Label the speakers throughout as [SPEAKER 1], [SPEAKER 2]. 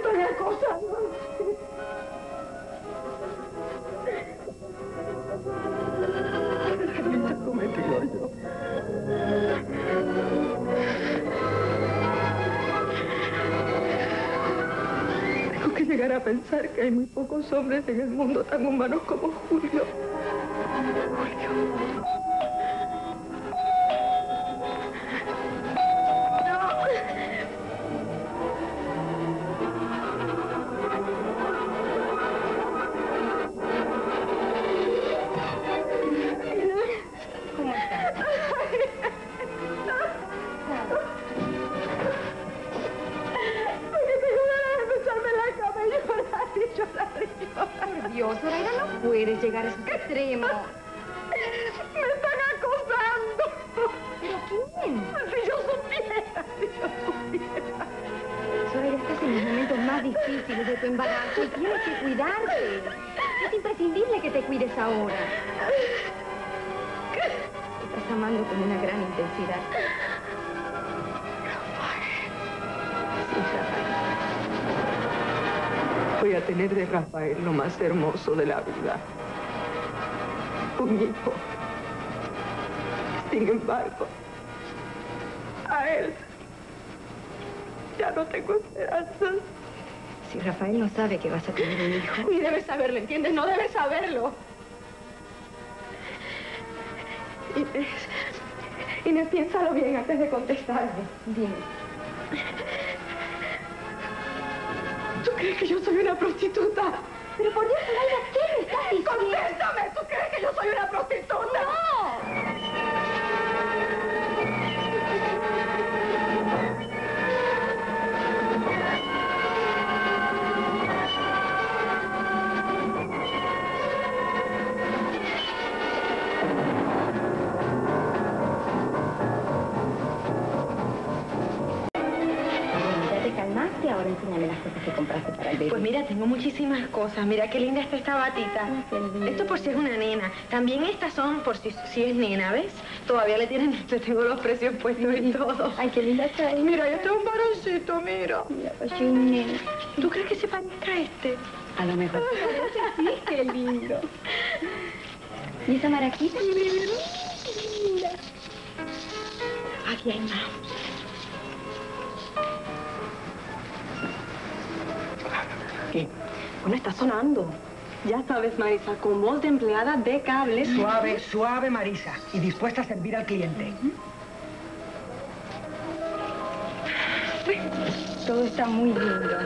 [SPEAKER 1] están acosando. ¿Qué he cometido yo? Tengo que llegar a pensar que hay muy pocos hombres en el mundo tan humanos como Julio. Julio. Me están acosando.
[SPEAKER 2] ¿Pero quién?
[SPEAKER 1] Si yo supiera, si yo supiera.
[SPEAKER 2] Estás en los momentos más difíciles de tu embarazo y tienes que cuidarte. Es imprescindible que te cuides ahora. Estás amando con una gran intensidad. Sí, Rafael.
[SPEAKER 1] Voy a tener de Rafael lo más hermoso de la vida un hijo. Sin embargo, a él ya no tengo esperanza.
[SPEAKER 2] Si Rafael no sabe que vas a tener un hijo...
[SPEAKER 1] Ni debe saberlo, ¿entiendes? No debe saberlo. Inés, Inés, piénsalo bien antes de contestarme.
[SPEAKER 2] Bien.
[SPEAKER 1] ¿Tú crees que yo soy una prostituta?
[SPEAKER 2] Pero por Dios, Soraya, ¿qué me estás diciendo?
[SPEAKER 1] ¡Contéstame! ¿Tú crees que yo soy una prostituta?
[SPEAKER 2] ¡No! Bebé.
[SPEAKER 3] Pues mira, tengo muchísimas cosas. Mira qué linda está esta batita. Esto por si es una nena. También estas son por si, si es nena, ¿ves? Todavía le tienen, le tengo los precios puestos y todo.
[SPEAKER 2] Ay, qué linda está ahí.
[SPEAKER 1] Mira, este es un varoncito, mira.
[SPEAKER 2] Mira, pues soy un nene.
[SPEAKER 3] ¿Tú crees que se parezca a este?
[SPEAKER 2] A lo mejor. sí, qué lindo. ¿Y esa maraquita? Mira.
[SPEAKER 3] Aquí hay más.
[SPEAKER 1] ¿Qué?
[SPEAKER 3] Bueno, está sonando. Ya sabes, Marisa, con voz de empleada de cable.
[SPEAKER 4] Suave, suave, Marisa. Y dispuesta a servir al cliente.
[SPEAKER 2] Todo está muy lindo.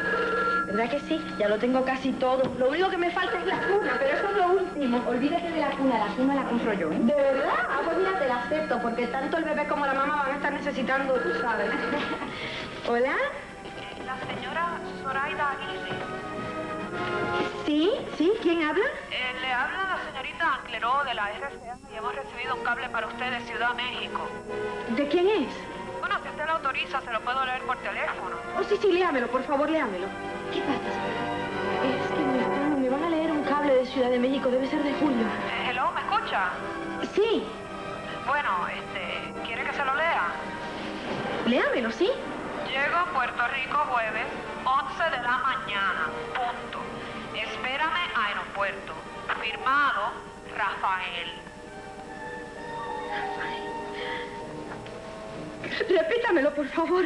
[SPEAKER 3] ¿Verdad que sí? Ya lo tengo casi todo. Lo único que me falta es la cuna, pero eso es lo último.
[SPEAKER 2] Olvídate de la cuna, la cuna la compro yo, ¿eh?
[SPEAKER 3] ¿De verdad? Ah, pues te la acepto, porque tanto el bebé como la mamá van a estar necesitando, tú sabes. ¿Hola?
[SPEAKER 5] La señora Zoraida Aguirre.
[SPEAKER 3] ¿Sí? ¿Sí? ¿Quién habla?
[SPEAKER 5] Eh, le habla la señorita Ancleró de la RCA y hemos recibido un cable para usted de Ciudad México.
[SPEAKER 3] ¿De quién es?
[SPEAKER 5] Bueno, si usted lo autoriza, se lo puedo leer por teléfono.
[SPEAKER 3] Oh, sí, sí, léamelo, por favor, léamelo.
[SPEAKER 2] ¿Qué pasa?
[SPEAKER 3] Es que me, están- me van a leer un cable de Ciudad de México, debe ser de Julio.
[SPEAKER 5] Eh, hello, ¿me escucha?
[SPEAKER 3] Sí,
[SPEAKER 5] Bueno, este, ¿quiere que se lo lea?
[SPEAKER 3] léamelo, ¿sí?
[SPEAKER 5] Llego a Puerto Rico jueves, 11 de la mañana. Punto. Espérame aeropuerto. Firmado, Rafael.
[SPEAKER 3] Repítamelo, por favor.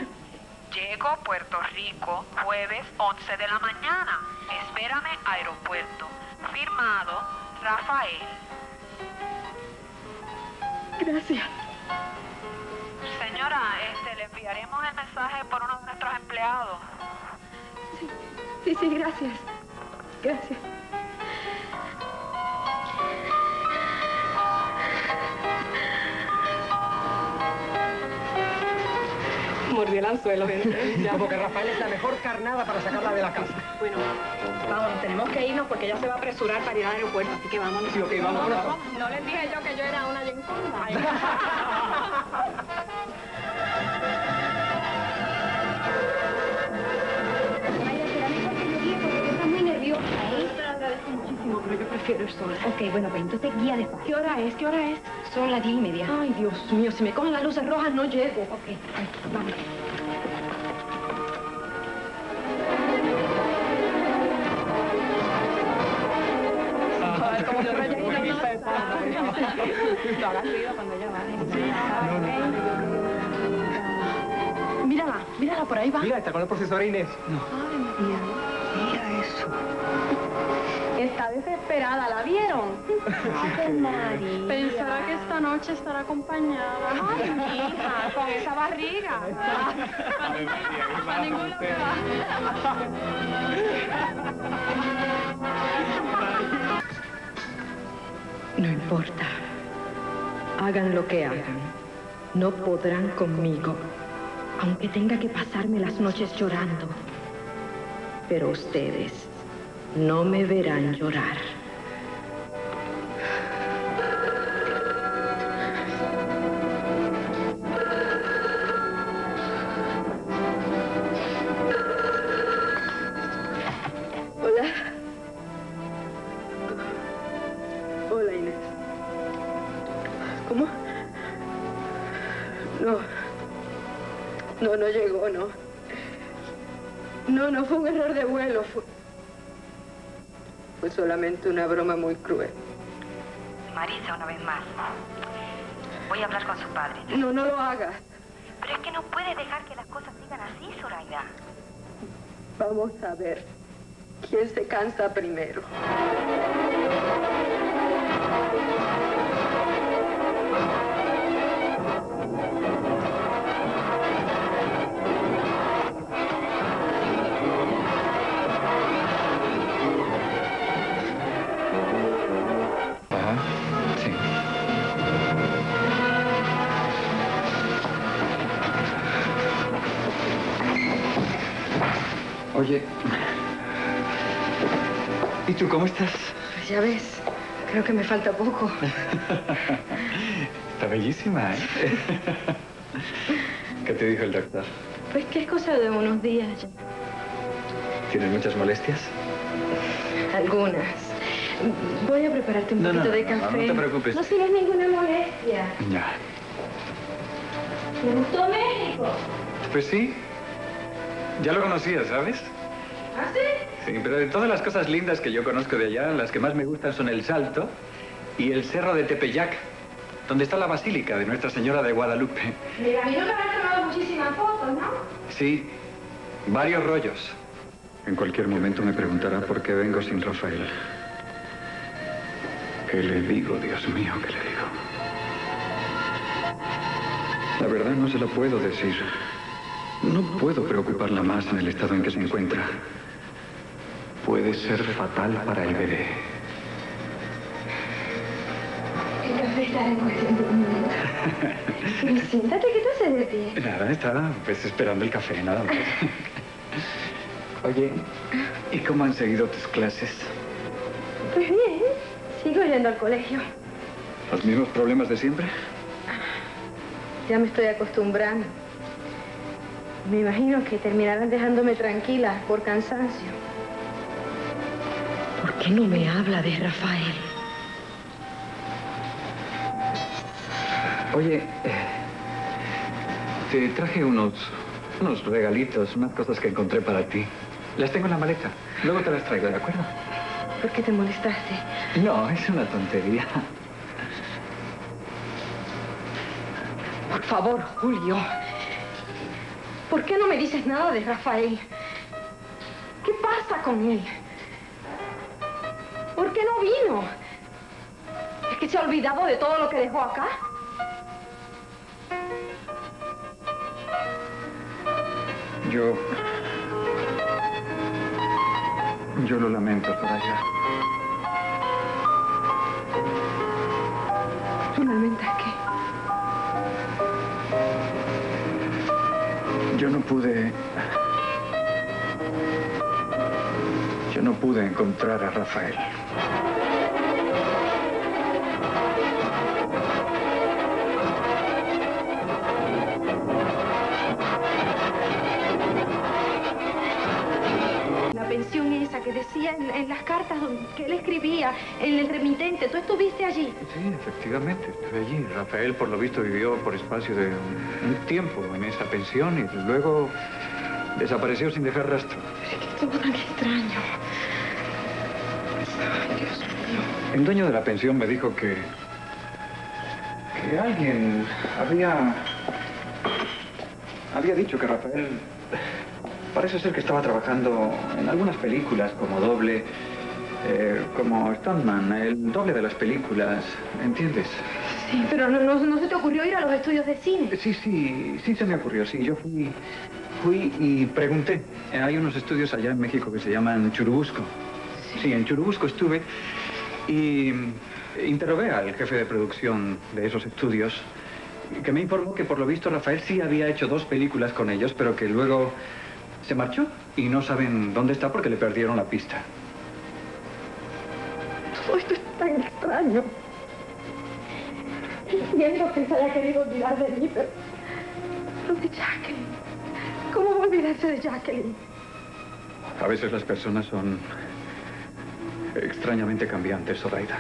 [SPEAKER 5] Llego a Puerto Rico jueves 11 de la mañana. Espérame aeropuerto. Firmado Rafael.
[SPEAKER 3] Gracias.
[SPEAKER 5] Señora, este, le enviaremos el mensaje por uno de nuestros empleados.
[SPEAKER 3] Sí, sí, gracias. Gracias. Mordí el anzuelo, gente. Ya.
[SPEAKER 4] Como que Rafael es la mejor carnada para sacarla de la casa.
[SPEAKER 3] Bueno, vamos, tenemos que irnos porque ya se va a apresurar para ir al aeropuerto, así que vámonos.
[SPEAKER 4] Sí, ok, vámonos.
[SPEAKER 3] No les dije yo que yo era una yenconda. No, pero yo prefiero ir sola.
[SPEAKER 2] Ok, bueno, pues entonces guía despacio.
[SPEAKER 3] ¿Qué hora es? ¿Qué hora es?
[SPEAKER 2] Son las diez y media.
[SPEAKER 3] Ay, Dios mío, si me cogen las luces rojas no llego.
[SPEAKER 2] Ok, Ay, vamos.
[SPEAKER 6] Mírala, mírala, por ahí va.
[SPEAKER 4] Mira, está con la profesora Inés. No.
[SPEAKER 3] Ay, María, mira eso.
[SPEAKER 6] Está desesperada, ¿la vieron? Pensará que esta noche estará acompañada. Ay, hija, con esa barriga. A ningún lado
[SPEAKER 1] No importa. Hagan lo que hagan. No podrán conmigo. Aunque tenga que pasarme las noches llorando. Pero ustedes no me verán llorar. Hola. Hola, Inés. ¿Cómo? No. No, no llegó, no. No, no fue un error de vuelo. Fue, fue solamente una broma muy cruel.
[SPEAKER 7] Marisa, una vez más. Voy a hablar con su padre.
[SPEAKER 1] No, no lo hagas.
[SPEAKER 7] Pero es que no puede dejar que las cosas sigan así, Zoraida.
[SPEAKER 1] Vamos a ver quién se cansa primero.
[SPEAKER 8] Oye. ¿Y tú cómo estás?
[SPEAKER 1] Pues ya ves, creo que me falta poco.
[SPEAKER 8] Está bellísima, ¿eh? ¿Qué te dijo el doctor?
[SPEAKER 1] Pues que es cosa de unos días.
[SPEAKER 8] ¿Tienes muchas molestias?
[SPEAKER 1] Algunas. Voy a prepararte un
[SPEAKER 8] No,
[SPEAKER 1] poquito
[SPEAKER 8] no,
[SPEAKER 1] de
[SPEAKER 8] no,
[SPEAKER 1] café.
[SPEAKER 8] no te preocupes.
[SPEAKER 1] No tienes ninguna molestia.
[SPEAKER 8] Ya.
[SPEAKER 1] ¿Te gustó México?
[SPEAKER 8] Pues sí. Ya lo conocía, ¿sabes?
[SPEAKER 1] ¿Ah, sí?
[SPEAKER 8] Sí, pero de todas las cosas lindas que yo conozco de allá, las que más me gustan son el Salto y el Cerro de Tepeyac, donde está la Basílica de Nuestra Señora de Guadalupe.
[SPEAKER 9] Mira, a mí no me han tomado muchísimas fotos, ¿no?
[SPEAKER 8] Sí, varios rollos. En cualquier momento me preguntará por qué vengo sin Rafael. ¿Qué le digo, Dios mío, qué le digo? La verdad no se lo puedo decir. No puedo preocuparla más en el estado en que se encuentra. Puede ser fatal para el bebé.
[SPEAKER 9] El café estará en cuestión de un minuto. Siéntate, ¿qué te haces de pie?
[SPEAKER 8] Nada, estaba pues esperando el café, nada más. Oye, ¿y cómo han seguido tus clases?
[SPEAKER 9] Pues bien, sigo yendo al colegio.
[SPEAKER 8] ¿Los mismos problemas de siempre?
[SPEAKER 1] Ya me estoy acostumbrando. Me imagino que terminarán dejándome tranquila por cansancio. ¿Por qué no me habla de Rafael?
[SPEAKER 8] Oye, eh, te traje unos, unos regalitos, unas cosas que encontré para ti. Las tengo en la maleta. Luego te las traigo, ¿de acuerdo?
[SPEAKER 1] ¿Por qué te molestaste?
[SPEAKER 8] No, es una tontería.
[SPEAKER 1] Por favor, Julio. ¿Por qué no me dices nada de Rafael? ¿Qué pasa con él? ¿Por qué no vino? ¿Es que se ha olvidado de todo lo que dejó acá?
[SPEAKER 8] Yo... Yo lo lamento, Soraya.
[SPEAKER 1] ¿Tú lamentas qué?
[SPEAKER 8] Yo no pude... Yo no pude encontrar a Rafael.
[SPEAKER 1] La pensión esa que decía en, en las cartas que él escribía, en el remitente, ¿tú estuviste allí?
[SPEAKER 8] Sí, efectivamente, estuve allí. Rafael, por lo visto, vivió por espacio de un, un tiempo en esa pensión y luego desapareció sin dejar rastro.
[SPEAKER 1] Pero es que estuvo tan extraño.
[SPEAKER 8] El dueño de la pensión me dijo que... que alguien había... había dicho que Rafael... Parece ser que estaba trabajando en algunas películas como doble, eh, como Stuntman, el doble de las películas, ¿entiendes?
[SPEAKER 1] Sí, pero no, no, no se te ocurrió ir a los estudios de cine.
[SPEAKER 8] Sí, sí, sí se me ocurrió, sí. Yo fui, fui y pregunté. Eh, Hay unos estudios allá en México que se llaman Churubusco. Sí, en Churubusco estuve y interrogué al jefe de producción de esos estudios, que me informó que por lo visto Rafael sí había hecho dos películas con ellos, pero que luego se marchó y no saben dónde está porque le perdieron la pista.
[SPEAKER 1] Todo esto es tan extraño. Entiendo que se haya querido olvidar de mí, pero... Pero de Jacqueline. ¿Cómo va a olvidarse de Jacqueline?
[SPEAKER 8] A veces las personas son extrañamente cambiantes, Zoraida.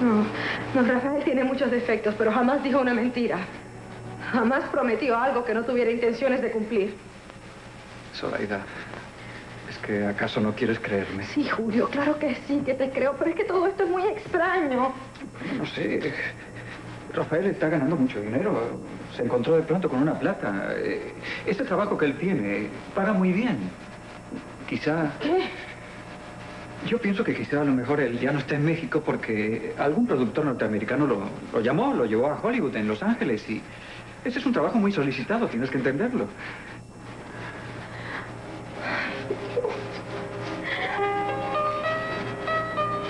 [SPEAKER 1] No, no, Rafael tiene muchos defectos, pero jamás dijo una mentira. Jamás prometió algo que no tuviera intenciones de cumplir.
[SPEAKER 8] Zoraida, ¿es que acaso no quieres creerme?
[SPEAKER 1] Sí, Julio, claro que sí, que te creo, pero es que todo esto es muy extraño.
[SPEAKER 8] No sé. Rafael está ganando mucho dinero. Se encontró de pronto con una plata. Eh, Este trabajo que él tiene paga muy bien. Quizá...
[SPEAKER 1] ¿Qué?
[SPEAKER 8] Yo pienso que quizá a lo mejor él ya no está en México porque algún productor norteamericano lo, lo llamó, lo llevó a Hollywood, en Los Ángeles, y ese es un trabajo muy solicitado, tienes que entenderlo.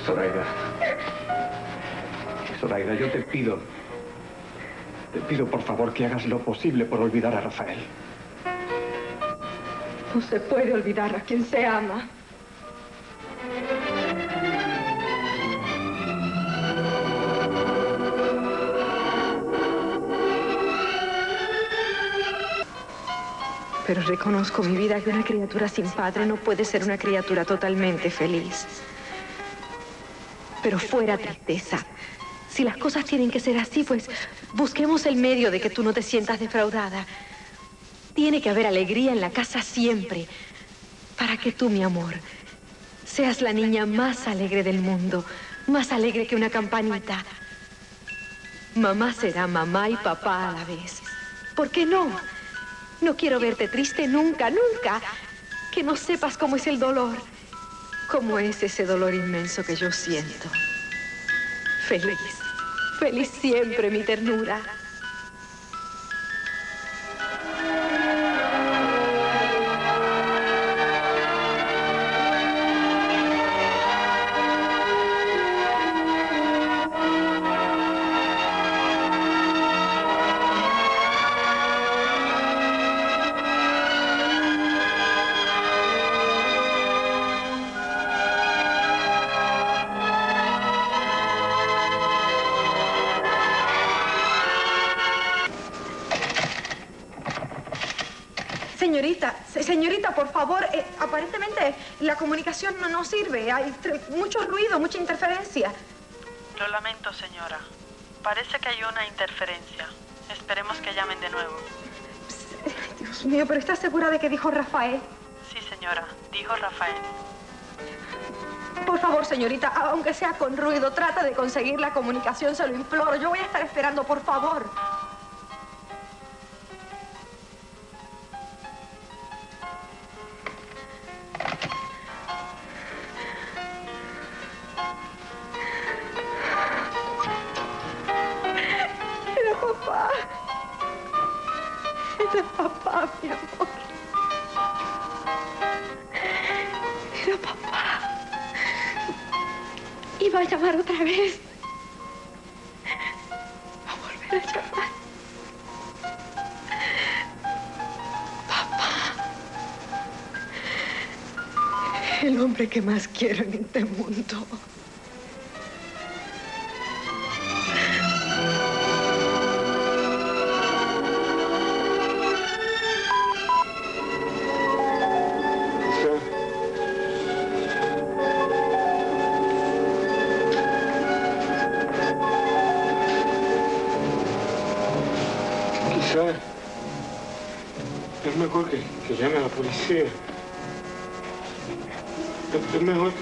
[SPEAKER 8] Zoraida. Zoraida, yo te pido, te pido por favor que hagas lo posible por olvidar a Rafael.
[SPEAKER 1] No se puede olvidar a quien se ama. Pero reconozco mi vida que una criatura sin padre no puede ser una criatura totalmente feliz. Pero fuera tristeza. Si las cosas tienen que ser así, pues busquemos el medio de que tú no te sientas defraudada. Tiene que haber alegría en la casa siempre. Para que tú, mi amor, seas la niña más alegre del mundo. Más alegre que una campanita. Mamá será mamá y papá a la vez. ¿Por qué no? No quiero verte triste nunca, nunca. Que no sepas cómo es el dolor. Cómo es ese dolor inmenso que yo siento. Feliz. Feliz siempre, mi ternura. Favor, eh, aparentemente la comunicación no, no sirve. Hay mucho ruido, mucha interferencia.
[SPEAKER 10] Lo lamento, señora. Parece que hay una interferencia. Esperemos que llamen de nuevo.
[SPEAKER 1] Dios mío, pero ¿estás segura de que dijo Rafael?
[SPEAKER 10] Sí, señora. Dijo Rafael.
[SPEAKER 1] Por favor, señorita, aunque sea con ruido, trata de conseguir la comunicación, se lo imploro. Yo voy a estar esperando, por favor. Hombre que más quiero en este mundo.
[SPEAKER 11] Es mejor que, que llame a la policía. Es, mejor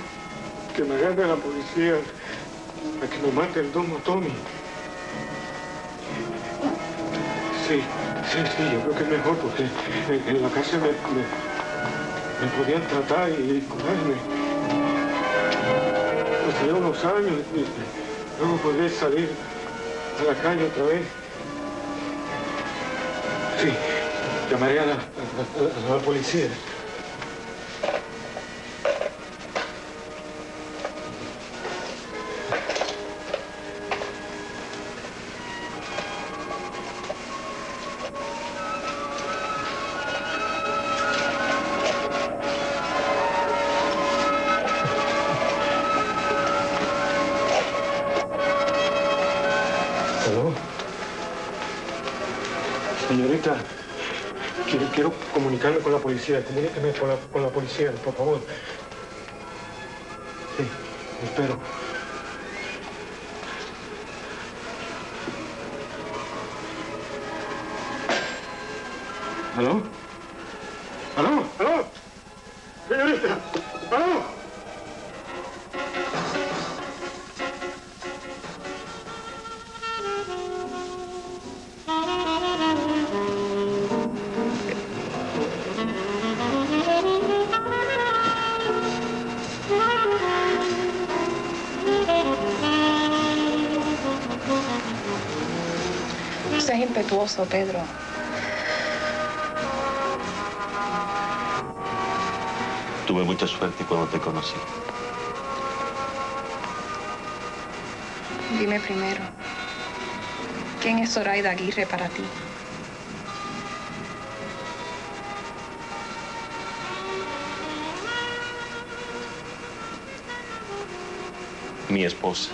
[SPEAKER 11] que me agarre la policía a que me mate el domo Tommy. Sí, sí, sí, yo creo que es mejor porque en, la cárcel me, me, podían tratar y curarme. Pues unos años y luego podré salir a la calle otra vez. Sí, llamaré a la, a la- a la policía. Policía. Comuníqueme con la, con la policía, por favor. Sí, espero. ¿Aló? ¿Aló? ¿Aló? Señorita,
[SPEAKER 3] impetuoso, Pedro.
[SPEAKER 12] Tuve mucha suerte cuando te conocí.
[SPEAKER 3] Dime primero, ¿quién es Zoraida Aguirre para ti?
[SPEAKER 12] Mi esposa.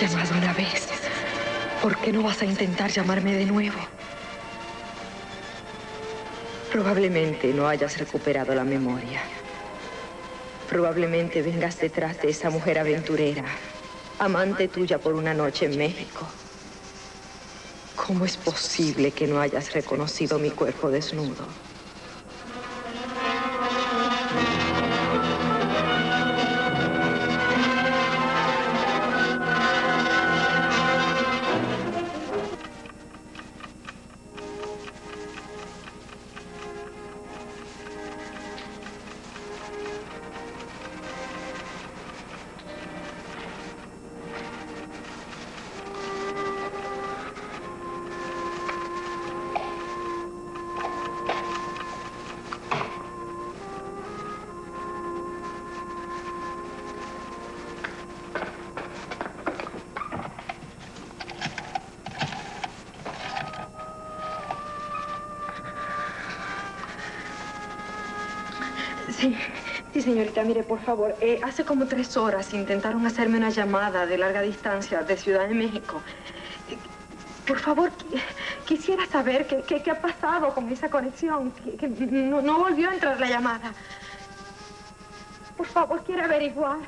[SPEAKER 1] Llamado una vez, ¿por qué no vas a intentar llamarme de nuevo? Probablemente no hayas recuperado la memoria. Probablemente vengas detrás de esa mujer aventurera, amante tuya por una noche en México. ¿Cómo es posible que no hayas reconocido mi cuerpo desnudo? Sí, sí, señorita, mire, por favor, eh, hace como tres horas intentaron hacerme una llamada de larga distancia de Ciudad de México. Eh, Por favor, qui- quisiera saber qué, qué- qué ha pasado con esa conexión, que, que no, no volvió a entrar la llamada. Por favor, quiero averiguar.